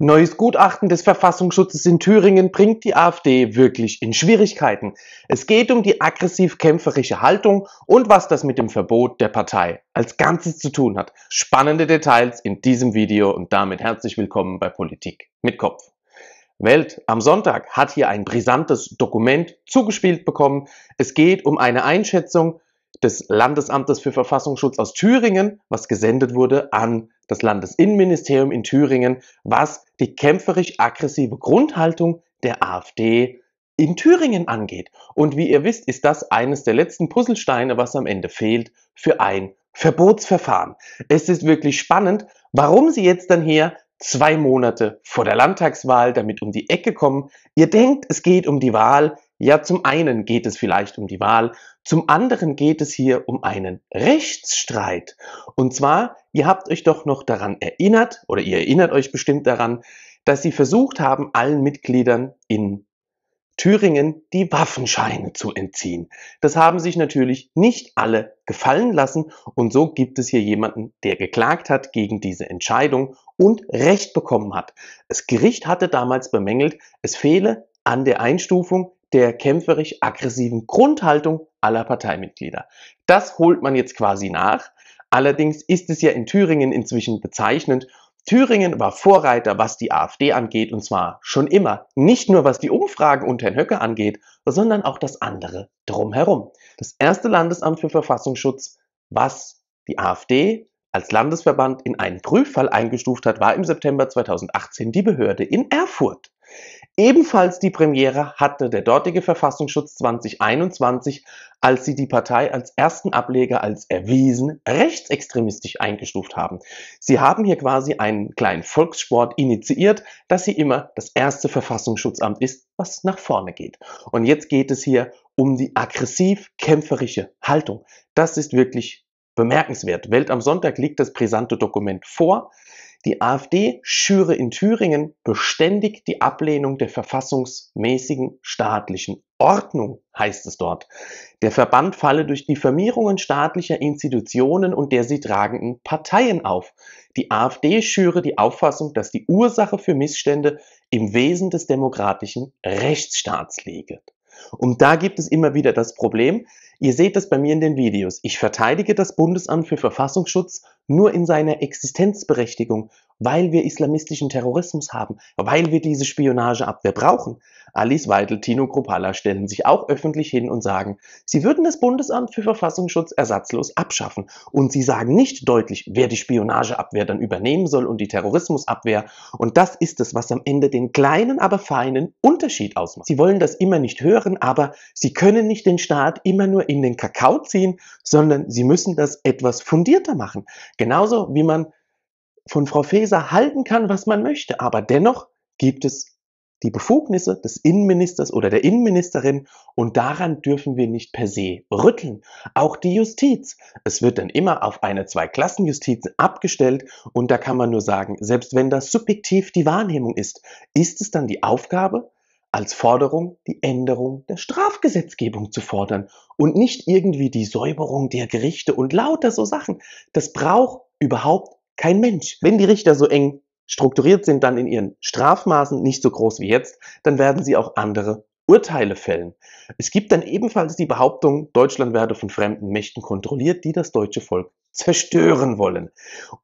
Neues Gutachten des Verfassungsschutzes in Thüringen bringt die AfD wirklich in Schwierigkeiten. Es geht um die aggressiv-kämpferische Haltung und was das mit dem Verbot der Partei als Ganzes zu tun hat. Spannende Details in diesem Video und damit herzlich willkommen bei Politik mit Kopf. Welt am Sonntag hat hier ein brisantes Dokument zugespielt bekommen. Es geht um eine Einschätzung des Landesamtes für Verfassungsschutz aus Thüringen, was gesendet wurde an das Landesinnenministerium in Thüringen, was die kämpferisch-aggressive Grundhaltung der AfD in Thüringen angeht. Und wie ihr wisst, ist das eines der letzten Puzzlesteine, was am Ende fehlt für ein Verbotsverfahren. Es ist wirklich spannend, warum sie jetzt dann hier zwei Monate vor der Landtagswahl damit um die Ecke kommen. Ihr denkt, es geht um die Wahl. Ja, zum einen geht es vielleicht um die Wahl, zum anderen geht es hier um einen Rechtsstreit. Und zwar, ihr habt euch doch noch daran erinnert, oder ihr erinnert euch bestimmt daran, dass sie versucht haben, allen Mitgliedern in Thüringen die Waffenscheine zu entziehen. Das haben sich natürlich nicht alle gefallen lassen und so gibt es hier jemanden, der geklagt hat gegen diese Entscheidung und Recht bekommen hat. Das Gericht hatte damals bemängelt, es fehle an der Einstufung der kämpferisch-aggressiven Grundhaltung aller Parteimitglieder. Das holt man jetzt quasi nach. Allerdings ist es ja in Thüringen inzwischen bezeichnend. Thüringen war Vorreiter, was die AfD angeht, und zwar schon immer. Nicht nur was die Umfragen unter Herrn Höcke angeht, sondern auch das andere drumherum. Das erste Landesamt für Verfassungsschutz, was die AfD als Landesverband in einen Prüffall eingestuft hat, war im September 2018 die Behörde in Erfurt. Ebenfalls die Premiere hatte der dortige Verfassungsschutz 2021, als sie die Partei als ersten Ableger als erwiesen rechtsextremistisch eingestuft haben. Sie haben hier quasi einen kleinen Volkssport initiiert, dass sie immer das erste Verfassungsschutzamt ist, was nach vorne geht. Und jetzt geht es hier um die aggressiv-kämpferische Haltung. Das ist wirklich bemerkenswert. Welt am Sonntag liegt das brisante Dokument vor. Die AfD schüre in Thüringen beständig die Ablehnung der verfassungsmäßigen staatlichen Ordnung, heißt es dort. Der Verband falle durch Diffamierungen staatlicher Institutionen und der sie tragenden Parteien auf. Die AfD schüre die Auffassung, dass die Ursache für Missstände im Wesen des demokratischen Rechtsstaats liege. Und da gibt es immer wieder das Problem, ihr seht das bei mir in den Videos, ich verteidige das Bundesamt für Verfassungsschutz nur in seiner Existenzberechtigung, weil wir islamistischen Terrorismus haben, weil wir diese Spionageabwehr brauchen. Alice Weidel, Tino Kropala stellen sich auch öffentlich hin und sagen, sie würden das Bundesamt für Verfassungsschutz ersatzlos abschaffen. Und sie sagen nicht deutlich, wer die Spionageabwehr dann übernehmen soll und die Terrorismusabwehr. Und das ist es, was am Ende den kleinen, aber feinen Unterschied ausmacht. Sie wollen das immer nicht hören, aber sie können nicht den Staat immer nur in den Kakao ziehen, sondern sie müssen das etwas fundierter machen. Genauso wie man von Frau Faeser halten kann, was man möchte, aber dennoch gibt es die Befugnisse des Innenministers oder der Innenministerin und daran dürfen wir nicht per se rütteln. Auch die Justiz. Es wird dann immer auf eine Zweiklassenjustiz abgestellt und da kann man nur sagen, selbst wenn das subjektiv die Wahrnehmung ist, ist es dann die Aufgabe, als Forderung die Änderung der Strafgesetzgebung zu fordern und nicht irgendwie die Säuberung der Gerichte und lauter so Sachen. Das braucht überhaupt kein Mensch. Wenn die Richter so eng strukturiert sind dann in ihren Strafmaßen nicht so groß wie jetzt, dann werden sie auch andere Urteile fällen. Es gibt dann ebenfalls die Behauptung, Deutschland werde von fremden Mächten kontrolliert, die das deutsche Volk zerstören wollen.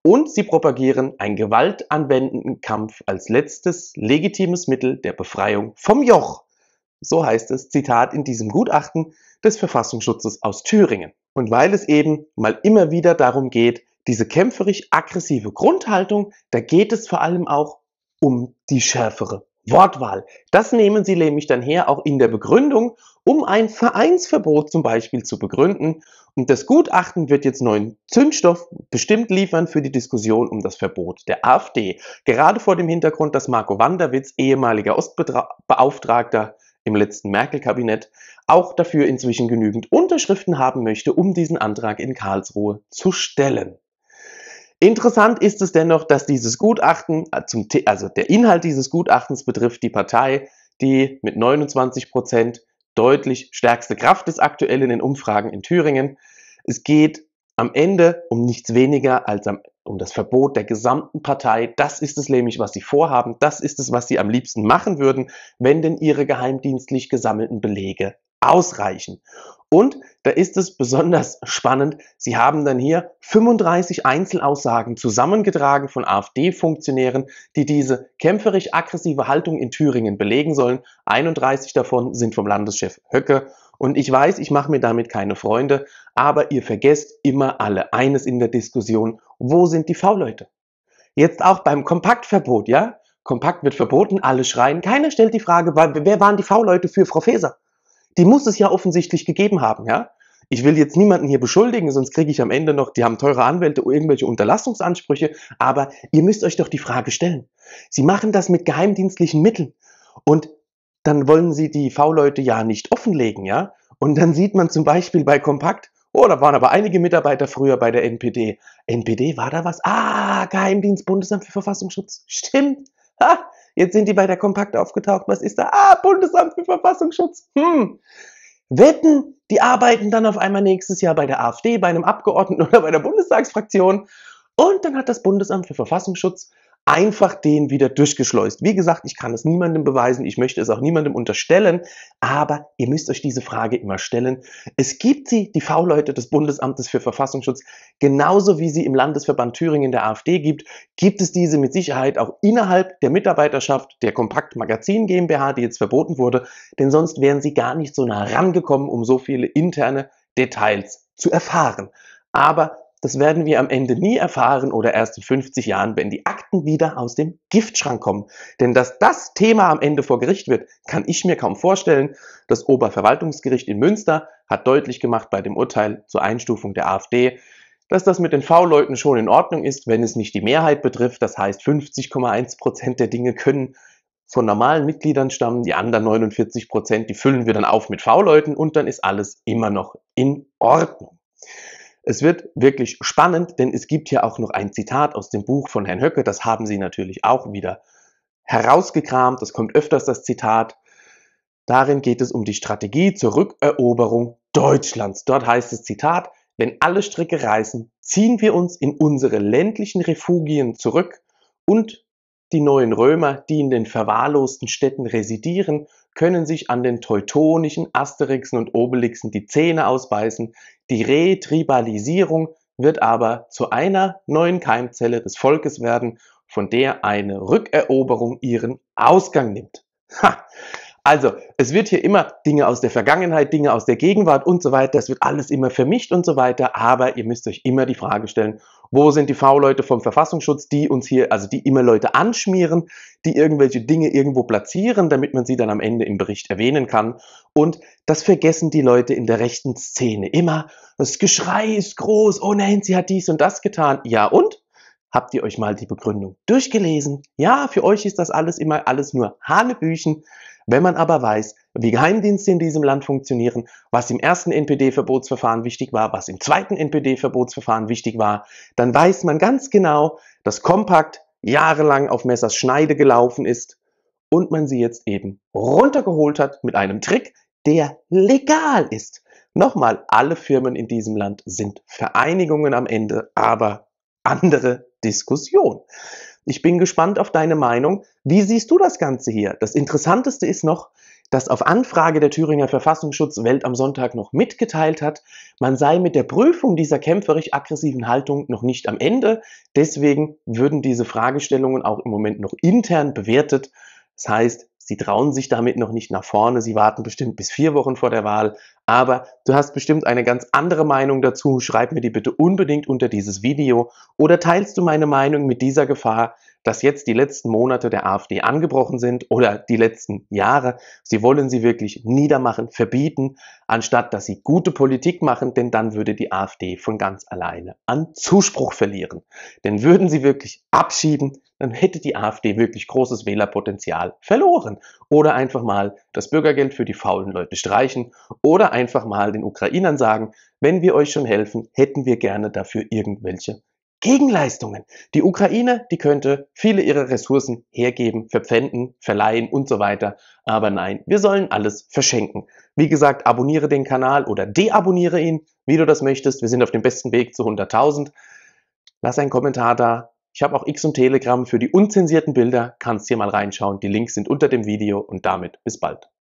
Und sie propagieren einen gewaltanwendenden Kampf als letztes legitimes Mittel der Befreiung vom Joch. So heißt es, Zitat in diesem Gutachten des Verfassungsschutzes aus Thüringen. Und weil es eben mal immer wieder darum geht, diese kämpferisch-aggressive Grundhaltung, da geht es vor allem auch um die schärfere Wortwahl. Das nehmen Sie nämlich dann her, auch in der Begründung, um ein Vereinsverbot zum Beispiel zu begründen. Und das Gutachten wird jetzt neuen Zündstoff bestimmt liefern für die Diskussion um das Verbot der AfD. Gerade vor dem Hintergrund, dass Marco Wanderwitz, ehemaliger Ostbeauftragter im letzten Merkel-Kabinett, auch dafür inzwischen genügend Unterschriften haben möchte, um diesen Antrag in Karlsruhe zu stellen. Interessant ist es dennoch, dass dieses Gutachten, äh, also der Inhalt dieses Gutachtens betrifft die Partei, die mit 29 Prozent deutlich stärkste Kraft ist aktuell in den Umfragen in Thüringen. Es geht am Ende um nichts weniger als um das Verbot der gesamten Partei. Das ist es nämlich, was sie vorhaben. Das ist es, was sie am liebsten machen würden, wenn denn ihre geheimdienstlich gesammelten Belege ausreichen. Und da ist es besonders spannend, Sie haben dann hier 35 Einzelaussagen zusammengetragen von AfD-Funktionären, die diese kämpferisch-aggressive Haltung in Thüringen belegen sollen. 31 davon sind vom Landeschef Höcke. Und ich weiß, ich mache mir damit keine Freunde, aber ihr vergesst immer alle eines in der Diskussion. Wo sind die V-Leute? Jetzt auch beim Kompaktverbot, ja? Kompakt wird verboten, alle schreien. Keiner stellt die Frage, wer waren die V-Leute für Frau Faeser? Die muss es ja offensichtlich gegeben haben, ja? Ich will jetzt niemanden hier beschuldigen, sonst kriege ich am Ende noch, die haben teure Anwälte, irgendwelche Unterlassungsansprüche, aber ihr müsst euch doch die Frage stellen. Sie machen das mit geheimdienstlichen Mitteln und dann wollen sie die V-Leute ja nicht offenlegen, ja? Und dann sieht man zum Beispiel bei Kompakt, oh, da waren aber einige Mitarbeiter früher bei der NPD. NPD, war da was? Ah, Geheimdienst, Bundesamt für Verfassungsschutz. Stimmt. Ha, Jetzt sind die bei der Kompakt aufgetaucht. Was ist da? Ah, Bundesamt für Verfassungsschutz. Hm. Wetten, die arbeiten dann auf einmal nächstes Jahr bei der AfD, bei einem Abgeordneten oder bei der Bundestagsfraktion. Und dann hat das Bundesamt für Verfassungsschutz einfach den wieder durchgeschleust. Wie gesagt, ich kann es niemandem beweisen, ich möchte es auch niemandem unterstellen, aber ihr müsst euch diese Frage immer stellen. Es gibt sie, die V-Leute des Bundesamtes für Verfassungsschutz, genauso wie sie im Landesverband Thüringen der AfD gibt, gibt es diese mit Sicherheit auch innerhalb der Mitarbeiterschaft der Kompakt Magazin GmbH, die jetzt verboten wurde, denn sonst wären sie gar nicht so nah rangekommen, um so viele interne Details zu erfahren. Aber das werden wir am Ende nie erfahren oder erst in 50 Jahren, wenn die Akten wieder aus dem Giftschrank kommen. Denn dass das Thema am Ende vor Gericht wird, kann ich mir kaum vorstellen. Das Oberverwaltungsgericht in Münster hat deutlich gemacht bei dem Urteil zur Einstufung der AfD, dass das mit den V-Leuten schon in Ordnung ist, wenn es nicht die Mehrheit betrifft. Das heißt, 50,1 Prozent der Dinge können von normalen Mitgliedern stammen, die anderen 49 Prozent, die füllen wir dann auf mit V-Leuten und dann ist alles immer noch in Ordnung. Es wird wirklich spannend, denn es gibt hier auch noch ein Zitat aus dem Buch von Herrn Höcke, das haben Sie natürlich auch wieder herausgekramt, das kommt öfters das Zitat. Darin geht es um die Strategie zur Rückeroberung Deutschlands. Dort heißt es Zitat, wenn alle Stricke reißen, ziehen wir uns in unsere ländlichen Refugien zurück und die neuen Römer, die in den verwahrlosten Städten residieren, können sich an den teutonischen Asterixen und Obelixen die Zähne ausbeißen. Die Retribalisierung wird aber zu einer neuen Keimzelle des Volkes werden, von der eine Rückeroberung ihren Ausgang nimmt. Ha! Also, es wird hier immer Dinge aus der Vergangenheit, Dinge aus der Gegenwart und so weiter, das wird alles immer vermischt und so weiter, aber ihr müsst euch immer die Frage stellen, wo sind die V-Leute vom Verfassungsschutz, die uns hier, also die immer Leute anschmieren, die irgendwelche Dinge irgendwo platzieren, damit man sie dann am Ende im Bericht erwähnen kann. Und das vergessen die Leute in der rechten Szene immer. Das Geschrei ist groß, oh nein, sie hat dies und das getan. Ja und? Habt ihr euch mal die Begründung durchgelesen? Ja, für euch ist das alles immer alles nur Hanebüchen. Wenn man aber weiß, wie Geheimdienste in diesem Land funktionieren, was im ersten NPD-Verbotsverfahren wichtig war, was im zweiten NPD-Verbotsverfahren wichtig war, dann weiß man ganz genau, dass Kompakt jahrelang auf Messers Schneide gelaufen ist und man sie jetzt eben runtergeholt hat mit einem Trick, der legal ist. Nochmal, alle Firmen in diesem Land sind Vereinigungen am Ende, aber andere Diskussion. Ich bin gespannt auf deine Meinung. Wie siehst du das Ganze hier? Das Interessanteste ist noch, dass auf Anfrage der Thüringer Verfassungsschutzwelt am Sonntag noch mitgeteilt hat, man sei mit der Prüfung dieser kämpferisch-aggressiven Haltung noch nicht am Ende. Deswegen würden diese Fragestellungen auch im Moment noch intern bewertet. Das heißt, Sie trauen sich damit noch nicht nach vorne. Sie warten bestimmt bis vier Wochen vor der Wahl. Aber du hast bestimmt eine ganz andere Meinung dazu. Schreib mir die bitte unbedingt unter dieses Video. Oder teilst du meine Meinung mit dieser Gefahr, dass jetzt die letzten Monate der AfD angebrochen sind oder die letzten Jahre. Sie wollen sie wirklich niedermachen, verbieten, anstatt dass sie gute Politik machen, denn dann würde die AfD von ganz alleine an Zuspruch verlieren. Denn würden sie wirklich abschieben, dann hätte die AfD wirklich großes Wählerpotenzial verloren. Oder einfach mal das Bürgergeld für die faulen Leute streichen oder einfach mal den Ukrainern sagen, wenn wir euch schon helfen, hätten wir gerne dafür irgendwelche Gegenleistungen. Die Ukraine, die könnte viele ihrer Ressourcen hergeben, verpfänden, verleihen und so weiter. Aber nein, wir sollen alles verschenken. Wie gesagt, abonniere den Kanal oder deabonniere ihn, wie du das möchtest. Wir sind auf dem besten Weg zu 100.000. Lass einen Kommentar da. Ich habe auch X und Telegram für die unzensierten Bilder. Kannst hier mal reinschauen. Die Links sind unter dem Video und damit bis bald.